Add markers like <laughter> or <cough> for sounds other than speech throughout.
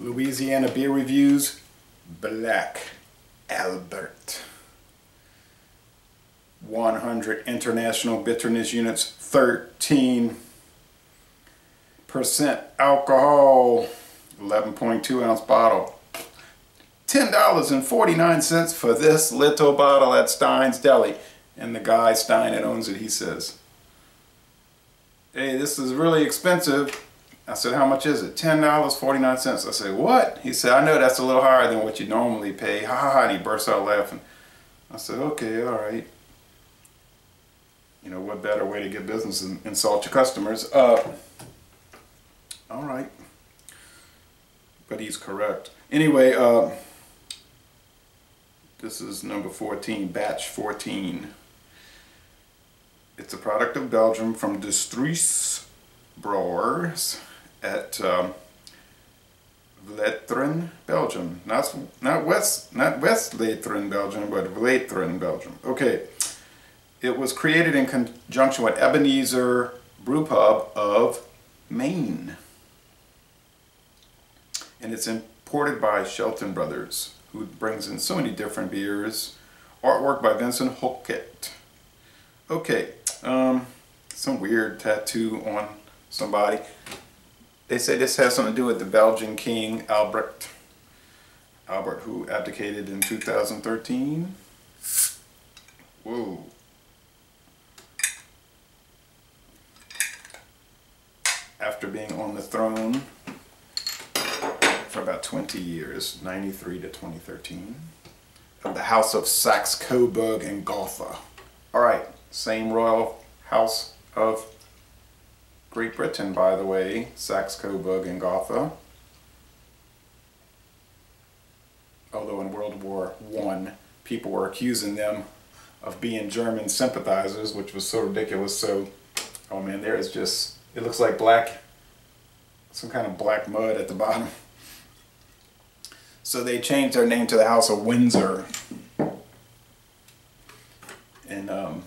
Louisiana Beer Reviews Black Albert. 100 international bitterness units, 13 percent alcohol, 11.2 ounce bottle. $10.49 for this little bottle at Stein's Deli. And the guy, Stein, that owns it, he says, hey, this is really expensive. I said, how much is it? $10.49. I said, what? He said, I know that's a little higher than what you normally pay. Ha ha ha. And he burst out laughing. I said, okay, all right. You know, what better way to get business than insult your customers? Uh, all right. But he's correct. Anyway, uh, this is number 14, batch 14. It's a product of Belgium from De Struise Brewers at um, Belgium. Not not West not West Leteren, Belgium, but Vleteren, Belgium. Okay. It was created in conjunction with Ebenezer Brewpub of Maine. And it's imported by Shelton Brothers, who brings in so many different beers. Artwork by Vincent Hockett. Okay, um, some weird tattoo on somebody. They say this has something to do with the Belgian king Albert. Albert who abdicated in 2013. Whoa. After being on the throne for about 20 years, 93 to 2013, of the House of Saxe-Coburg and Gotha. All right, same royal house of Great Britain, by the way, Saxe-Coburg and Gotha. Although in World War One, people were accusing them of being German sympathizers, which was so ridiculous. So, oh man, there is just, it looks like black, some kind of black mud at the bottom. So they changed their name to the House of Windsor. And um,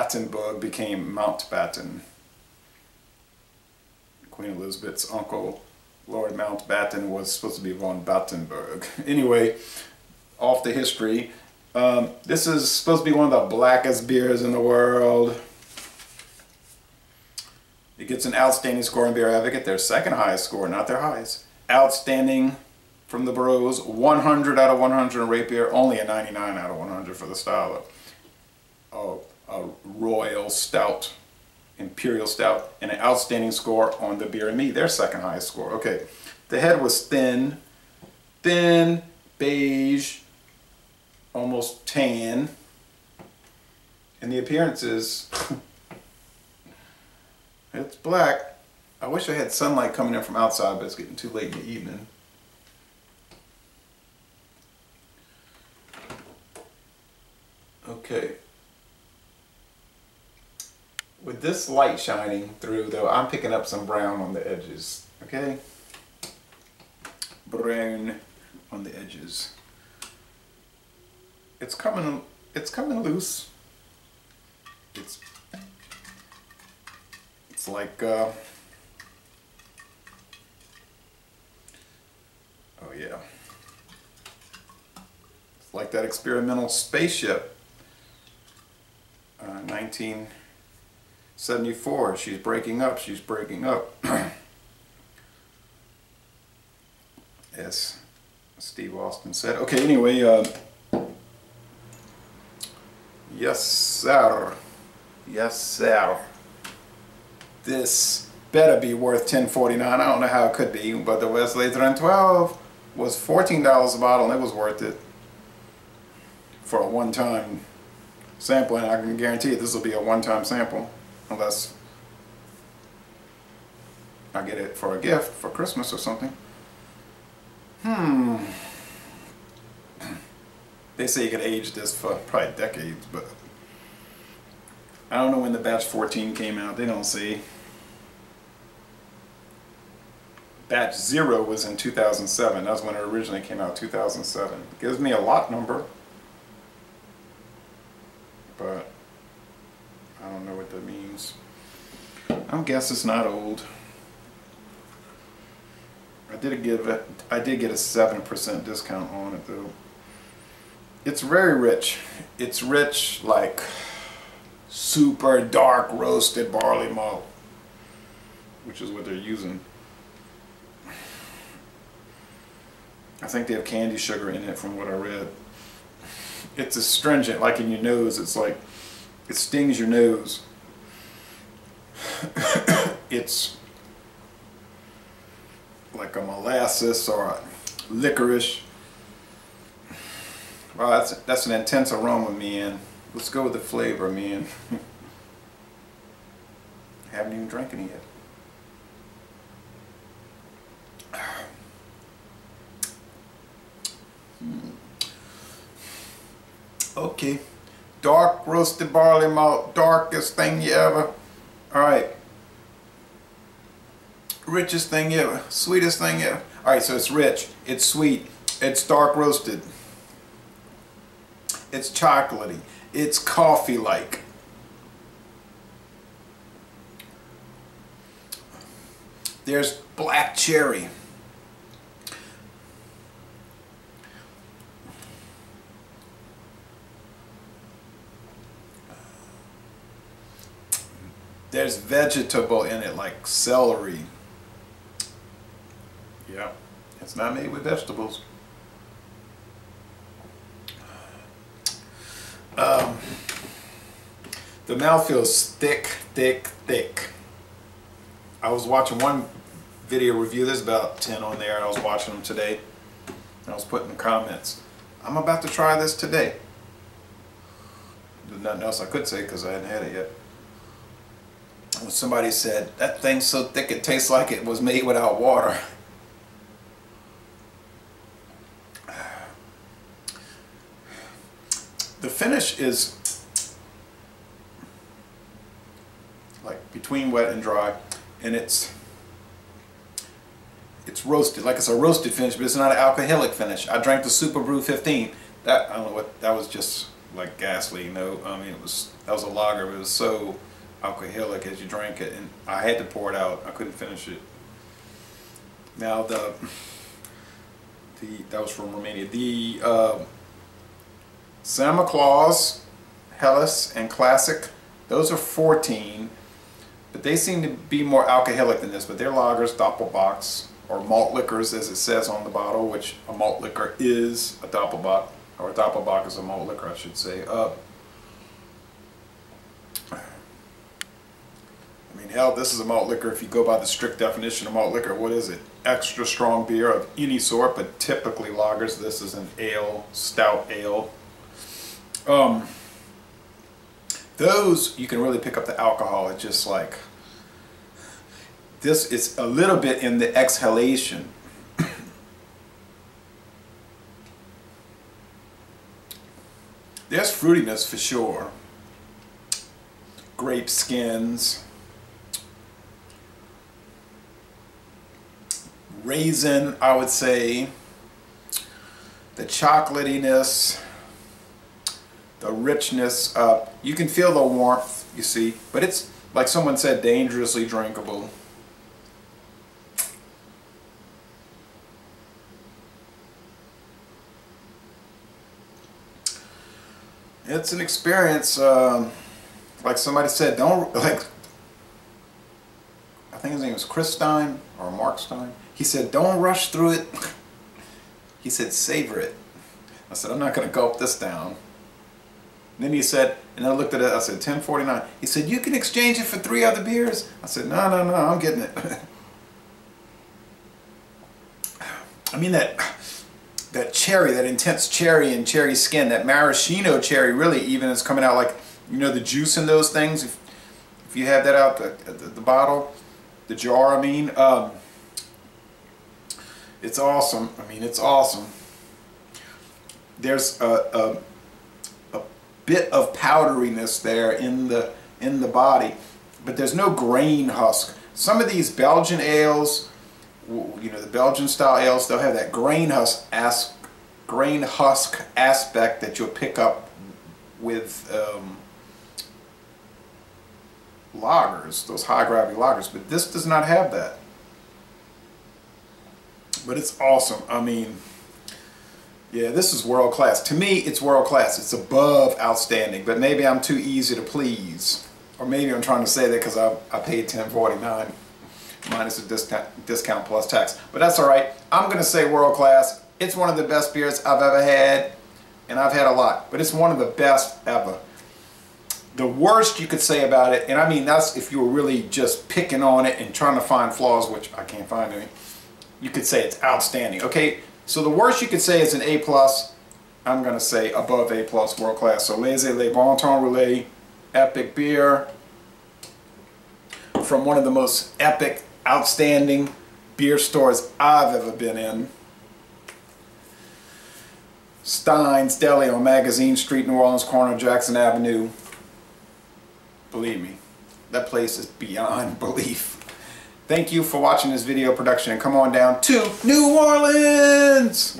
Battenberg became Mountbatten. Queen Elizabeth's uncle, Lord Mountbatten, was supposed to be von Battenberg. <laughs> Anyway, off the history. Um, this is supposed to be one of the blackest beers in the world. It gets an outstanding score in Beer Advocate, their second highest score, not their highest. Outstanding from the Bros, 100 out of 100 in RateBeer, only a 99 out of 100 for the style of a Royal Stout, Imperial Stout, and an outstanding score on the Beer and Me, their second highest score. Okay, the head was thin, thin, beige, almost tan, and the appearance is, <laughs> it's black. I wish I had sunlight coming in from outside, but it's getting too late in the evening. Okay with this light shining through though, I'm picking up some brown on the edges, okay? Brown on the edges. It's coming, it's coming loose. It's, it's like, uh, oh yeah. It's like that experimental spaceship, uh, 19, 74, she's breaking up, she's breaking up. <clears throat> As Steve Austin said. Okay, anyway, uh, yes, sir. Yes, sir. This better be worth 10.49. I don't know how it could be, but the Westvleteren 12 was $14 a bottle and it was worth it for a one-time sample and I can guarantee you this will be a one-time sample unless I get it for a gift for Christmas or something. Hmm. They say you could age this for probably decades, but I don't know when the batch 14 came out. They don't say. Batch 0 was in 2007. That's when it originally came out, 2007. Gives me a lot number. But I don't know what that means. I guess it's not old. I did give it. I did get a seven percent discount on it though. It's very rich. It's rich like super dark roasted barley malt, which is what they're using. I think they have candi sugar in it from what I read. It's astringent, like in your nose. It's like, it stings your nose. <coughs> it's like a molasses or a licorice. Wow, that's, that's an intense aroma, man. Let's go with the flavor, man. <laughs> Haven't even drank any yet. Hmm. Okay. Dark roasted barley malt, darkest thing you ever. Alright. Richest thing ever. Sweetest thing ever. Alright, so it's rich. It's sweet. It's dark roasted. It's chocolatey. It's coffee-like. There's black cherry. There's vegetable in it like celery. Yeah, it's not made with vegetables. Um, the mouth feels thick, thick, thick. I was watching one video review, there's about 10 on there, and I was watching them today. I was putting the comments. I'm about to try this today. There's nothing else I could say because I hadn't had it yet somebody said, that thing's so thick it tastes like it was made without water. The finish is like between wet and dry and it's it's roasted. Like it's a roasted finish but it's not an alcoholic finish. I drank the Super Brew 15 that I don't know what that was just like ghastly you know? I mean it was that was a lager but it was so alcoholic as you drank it, and I had to pour it out. I couldn't finish it. Now the the that was from Romania. The uh, Santa Claus, Helles, and Classic. Those are 14, but they seem to be more alcoholic than this. But they're lagers, Doppelbocks, or malt liquors, as it says on the bottle, which a malt liquor is a Doppelbock, or a Doppelbock is a malt liquor, I should say. Uh, hell, this is a malt liquor. If you go by the strict definition of malt liquor, what is it? Extra strong beer of any sort, but typically lagers. This is an ale, stout ale. Um, those, you can really pick up the alcohol. It's just like, this is a little bit in the exhalation. <coughs> There's fruitiness for sure. Grape skins. Raisin, I would say, the chocolatiness, the richness. Uh, you can feel the warmth, you see, but it's, like someone said, dangerously drinkable. It's an experience, um, like somebody said, don't, like, I think his name was Chris Stein or Mark Stein. He said, don't rush through it. He said, savor it. I said, I'm not going to gulp this down. And then he said, and I looked at it, I said, 1049. He said, you can exchange it for three other beers? I said, no, no, no, I'm getting it. <sighs> I mean that that cherry, that intense cherry and cherry skin, that maraschino cherry really even is coming out like, you know, the juice in those things. If, if you have that out the, the, the bottle, the jar, I mean, um, it's awesome. I mean, it's awesome. There's a, a, a bit of powderiness there in the in the body, but there's no grain husk. Some of these Belgian ales, you know, the Belgian style ales, they'll have that grain husk as, grain husk aspect that you'll pick up with um, lagers, those high gravity lagers, but this does not have that. But it's awesome. I mean, yeah, this is world class. To me, it's world class. It's above outstanding, but maybe I'm too easy to please. Or maybe I'm trying to say that because I, I paid 1049 minus a discount, discount plus tax. But that's all right. I'm going to say world class. It's one of the best beers I've ever had, and I've had a lot, but it's one of the best ever. The worst you could say about it, and I mean that's if you were really just picking on it and trying to find flaws, which I can't find any, you could say it's outstanding. Okay, so the worst you could say is an A plus. I'm going to say above A plus, world class. So Laissez Les Bons Temps Rouler, epic beer from one of the most epic, outstanding beer stores I've ever been in. Stein's Deli on Magazine Street, New Orleans, corner Jackson Avenue. Believe me, that place is beyond <laughs> belief. Thank you for watching this video production and come on down to New Orleans!